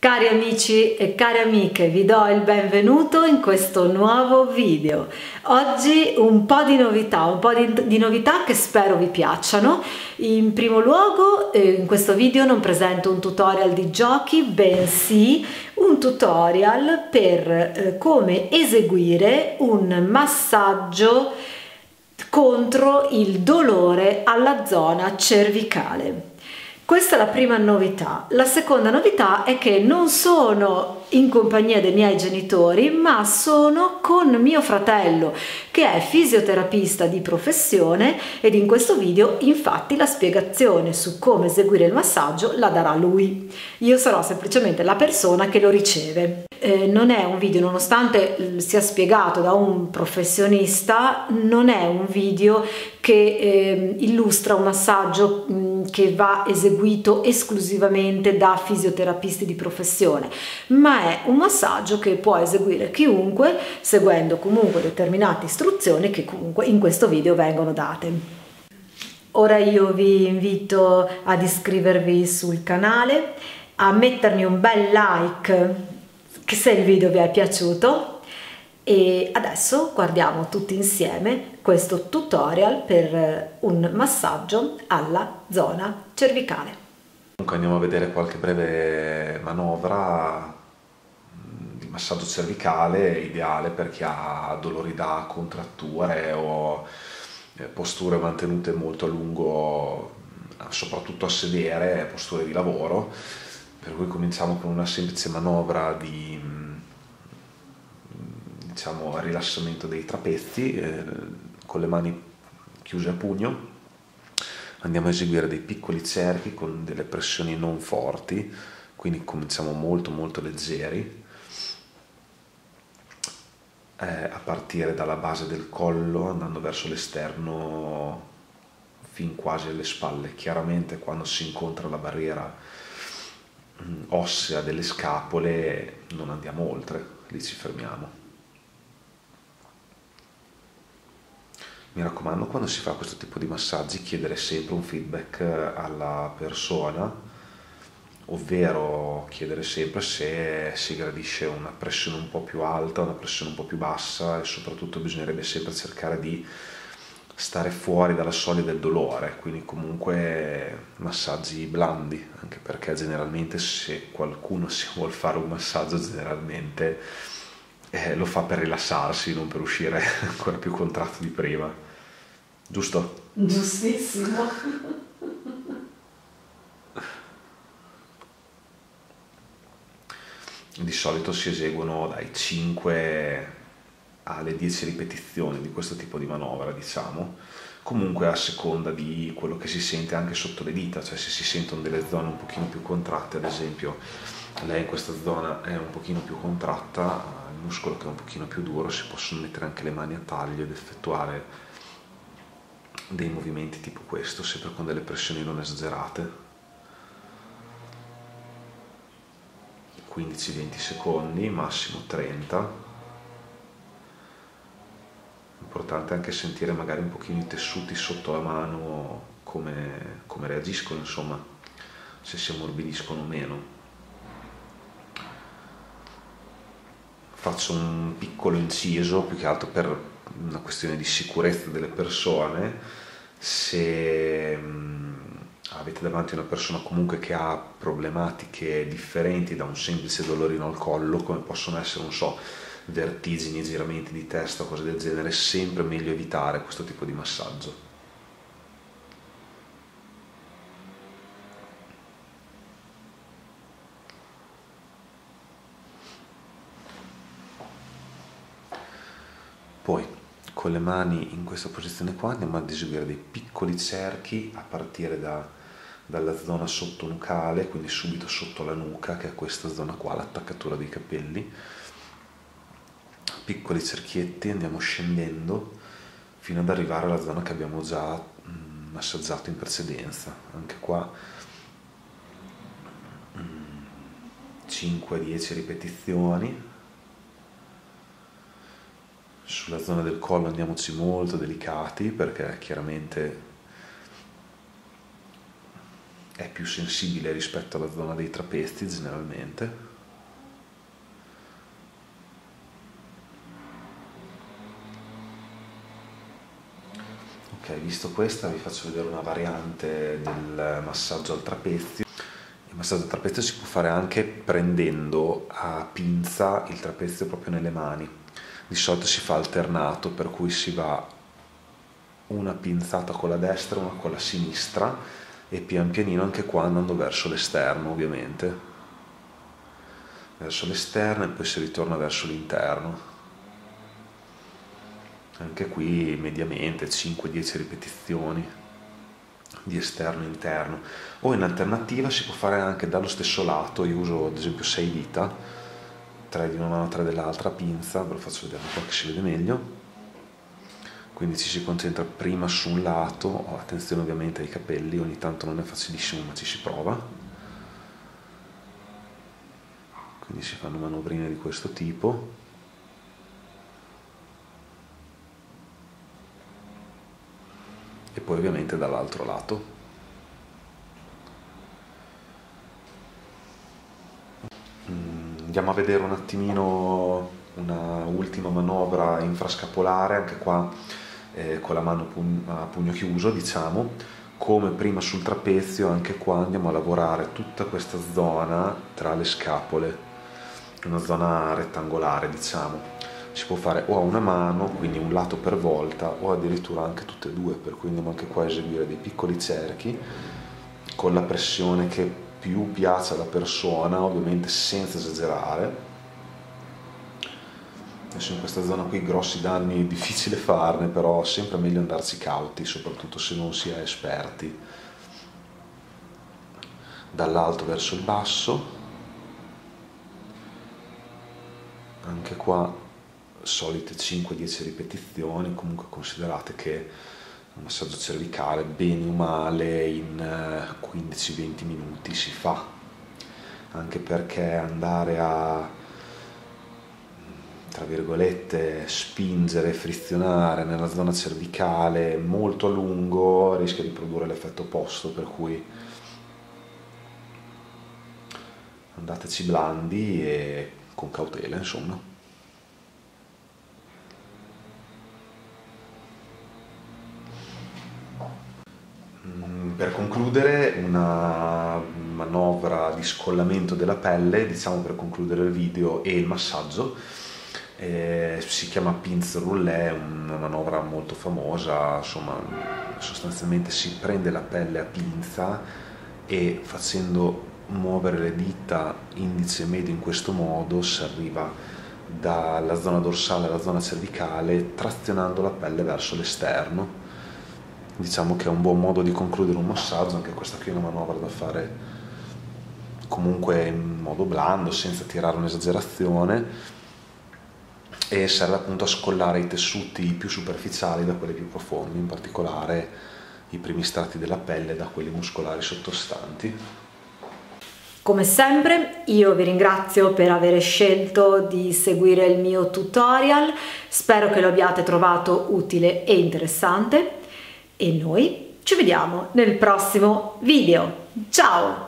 Cari amici e cari amiche, vi do il benvenuto in questo nuovo video. Oggi un po' di novità, un po' di, di novità che spero vi piacciono. In primo luogo, eh, in questo video non presento un tutorial di giochi, bensì un tutorial per eh, come eseguire un massaggio contro il dolore alla zona cervicale. Questa è la prima novità. La seconda novità è che non sono in compagnia dei miei genitori, ma sono con mio fratello, che è fisioterapista di professione ed in questo video infatti la spiegazione su come eseguire il massaggio la darà lui. Io sarò semplicemente la persona che lo riceve. Eh, non è un video, nonostante sia spiegato da un professionista, non è un video che eh, illustra un massaggio mh, che va eseguito esclusivamente da fisioterapisti di professione, ma è un massaggio che può eseguire chiunque seguendo comunque determinate istruzioni che comunque in questo video vengono date. Ora io vi invito ad iscrivervi sul canale, a mettermi un bel like se il video vi è piaciuto e adesso guardiamo tutti insieme questo tutorial per un massaggio alla zona cervicale. Comunque andiamo a vedere qualche breve manovra di massaggio cervicale ideale per chi ha dolori da contratture o eh, posture mantenute molto a lungo soprattutto a sedere, posture di lavoro per cui cominciamo con una semplice manovra di diciamo, rilassamento dei trapezzi eh, con le mani chiuse a pugno. Andiamo a eseguire dei piccoli cerchi con delle pressioni non forti quindi cominciamo molto molto leggeri. Eh, a partire dalla base del collo andando verso l'esterno fin quasi alle spalle. Chiaramente quando si incontra la barriera ossea delle scapole non andiamo oltre, lì ci fermiamo. Mi raccomando, quando si fa questo tipo di massaggi, chiedere sempre un feedback alla persona, ovvero chiedere sempre se si gradisce una pressione un po' più alta, una pressione un po' più bassa e soprattutto bisognerebbe sempre cercare di stare fuori dalla soglia del dolore, quindi comunque massaggi blandi, anche perché generalmente se qualcuno si vuole fare un massaggio generalmente eh, lo fa per rilassarsi, non per uscire ancora più contratto di prima. Giusto? Giustissimo. Di solito si eseguono dai 5 alle 10 ripetizioni di questo tipo di manovra, diciamo, comunque a seconda di quello che si sente anche sotto le dita, cioè se si sentono delle zone un pochino più contratte, ad esempio lei in questa zona è un pochino più contratta, il muscolo che è un pochino più duro, si possono mettere anche le mani a taglio ed effettuare dei movimenti tipo questo, sempre con delle pressioni non esagerate. 15-20 secondi, massimo 30 importante anche sentire magari un pochino i tessuti sotto la mano come, come reagiscono, insomma, se si ammorbidiscono o meno. Faccio un piccolo inciso, più che altro per una questione di sicurezza delle persone, se mm, avete davanti una persona comunque che ha problematiche differenti da un semplice dolorino al collo, come possono essere, non so, vertigini, giramenti di testa, cose del genere, è sempre meglio evitare questo tipo di massaggio. Poi con le mani in questa posizione qua andiamo ad eseguire dei piccoli cerchi a partire da, dalla zona sottonucale, quindi subito sotto la nuca, che è questa zona qua, l'attaccatura dei capelli, piccoli cerchietti andiamo scendendo fino ad arrivare alla zona che abbiamo già mm, massaggiato in precedenza. Anche qua 5-10 mm, ripetizioni sulla zona del collo andiamoci molto delicati perché chiaramente è più sensibile rispetto alla zona dei trapezi generalmente. Ok, visto questa vi faccio vedere una variante del massaggio al trapezio. Il massaggio al trapezio si può fare anche prendendo a pinza il trapezio proprio nelle mani. Di solito si fa alternato, per cui si va una pinzata con la destra una con la sinistra e pian pianino anche qua andando verso l'esterno ovviamente. Verso l'esterno e poi si ritorna verso l'interno anche qui mediamente 5-10 ripetizioni di esterno interno o in alternativa si può fare anche dallo stesso lato io uso ad esempio 6 dita 3 di una mano 3 dell'altra pinza ve lo faccio vedere po' che si vede meglio. Quindi ci si concentra prima su un lato attenzione ovviamente ai capelli ogni tanto non è facilissimo ma ci si prova. Quindi si fanno manovrine di questo tipo. E poi ovviamente dall'altro lato. Andiamo a vedere un attimino una ultima manovra infrascapolare, anche qua eh, con la mano a pugno chiuso, diciamo. Come prima sul trapezio, anche qua andiamo a lavorare tutta questa zona tra le scapole, una zona rettangolare, diciamo si può fare o a una mano, quindi un lato per volta, o addirittura anche tutte e due, per cui andiamo anche qua a eseguire dei piccoli cerchi con la pressione che più piace alla persona, ovviamente senza esagerare. Adesso in questa zona qui grossi danni è difficile farne, però sempre meglio andarci cauti, soprattutto se non si è esperti. Dall'alto verso il basso, anche qua solite 5-10 ripetizioni, comunque considerate che un massaggio cervicale bene o male in 15-20 eh, minuti si fa, anche perché andare a tra virgolette spingere, frizionare nella zona cervicale molto a lungo rischia di produrre l'effetto opposto, per cui andateci blandi e con cautela insomma. Per concludere una manovra di scollamento della pelle, diciamo per concludere il video e il massaggio, eh, si chiama pinz roulé, una manovra molto famosa, insomma sostanzialmente si prende la pelle a pinza e facendo muovere le dita indice e medio in questo modo si arriva dalla zona dorsale alla zona cervicale trazionando la pelle verso l'esterno diciamo che è un buon modo di concludere un massaggio, anche questa qui è una manovra da fare comunque in modo blando, senza tirare un'esagerazione e serve appunto a scollare i tessuti più superficiali da quelli più profondi, in particolare i primi strati della pelle da quelli muscolari sottostanti. Come sempre io vi ringrazio per aver scelto di seguire il mio tutorial, spero che lo abbiate trovato utile e interessante e noi ci vediamo nel prossimo video. Ciao!